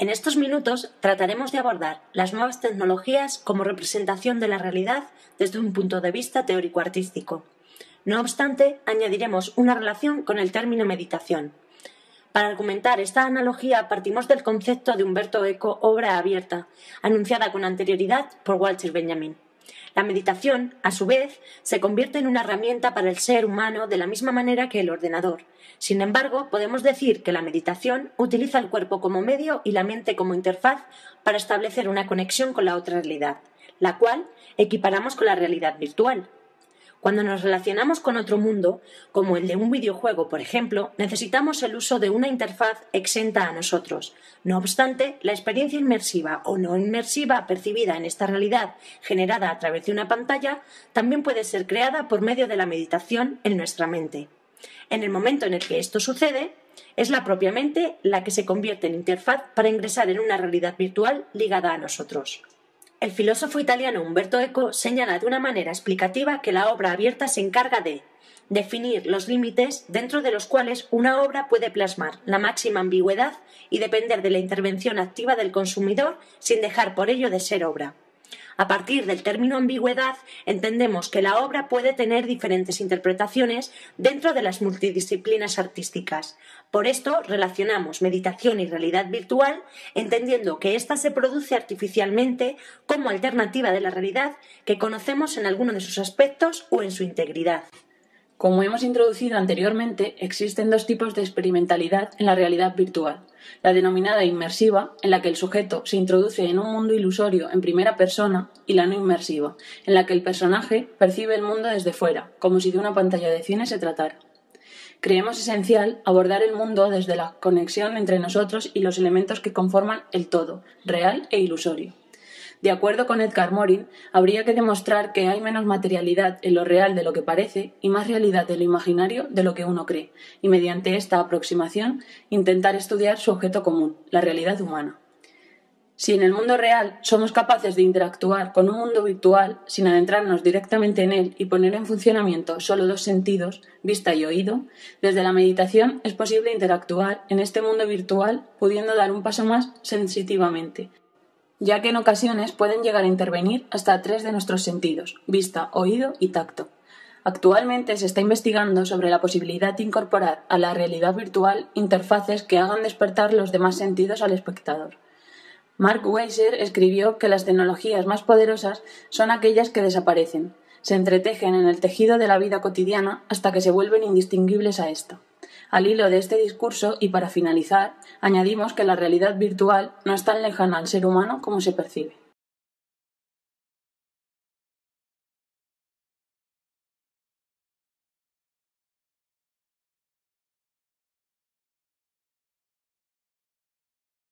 En estos minutos trataremos de abordar las nuevas tecnologías como representación de la realidad desde un punto de vista teórico-artístico. No obstante, añadiremos una relación con el término meditación. Para argumentar esta analogía partimos del concepto de Humberto Eco Obra abierta, anunciada con anterioridad por Walter Benjamin. La meditación, a su vez, se convierte en una herramienta para el ser humano de la misma manera que el ordenador. Sin embargo, podemos decir que la meditación utiliza el cuerpo como medio y la mente como interfaz para establecer una conexión con la otra realidad, la cual equiparamos con la realidad virtual. Cuando nos relacionamos con otro mundo, como el de un videojuego, por ejemplo, necesitamos el uso de una interfaz exenta a nosotros. No obstante, la experiencia inmersiva o no inmersiva percibida en esta realidad generada a través de una pantalla también puede ser creada por medio de la meditación en nuestra mente. En el momento en el que esto sucede, es la propia mente la que se convierte en interfaz para ingresar en una realidad virtual ligada a nosotros. El filósofo italiano Umberto Eco señala de una manera explicativa que la obra abierta se encarga de definir los límites dentro de los cuales una obra puede plasmar la máxima ambigüedad y depender de la intervención activa del consumidor sin dejar por ello de ser obra. A partir del término ambigüedad, entendemos que la obra puede tener diferentes interpretaciones dentro de las multidisciplinas artísticas. Por esto, relacionamos meditación y realidad virtual, entendiendo que ésta se produce artificialmente como alternativa de la realidad que conocemos en alguno de sus aspectos o en su integridad. Como hemos introducido anteriormente, existen dos tipos de experimentalidad en la realidad virtual. La denominada inmersiva, en la que el sujeto se introduce en un mundo ilusorio en primera persona, y la no inmersiva, en la que el personaje percibe el mundo desde fuera, como si de una pantalla de cine se tratara. Creemos esencial abordar el mundo desde la conexión entre nosotros y los elementos que conforman el todo, real e ilusorio. De acuerdo con Edgar Morin, habría que demostrar que hay menos materialidad en lo real de lo que parece y más realidad en lo imaginario de lo que uno cree, y mediante esta aproximación intentar estudiar su objeto común, la realidad humana. Si en el mundo real somos capaces de interactuar con un mundo virtual sin adentrarnos directamente en él y poner en funcionamiento solo dos sentidos, vista y oído, desde la meditación es posible interactuar en este mundo virtual pudiendo dar un paso más sensitivamente, ya que en ocasiones pueden llegar a intervenir hasta tres de nuestros sentidos, vista, oído y tacto. Actualmente se está investigando sobre la posibilidad de incorporar a la realidad virtual interfaces que hagan despertar los demás sentidos al espectador. Mark Weiser escribió que las tecnologías más poderosas son aquellas que desaparecen, se entretejen en el tejido de la vida cotidiana hasta que se vuelven indistinguibles a esta. Al hilo de este discurso y para finalizar, añadimos que la realidad virtual no es tan lejana al ser humano como se percibe.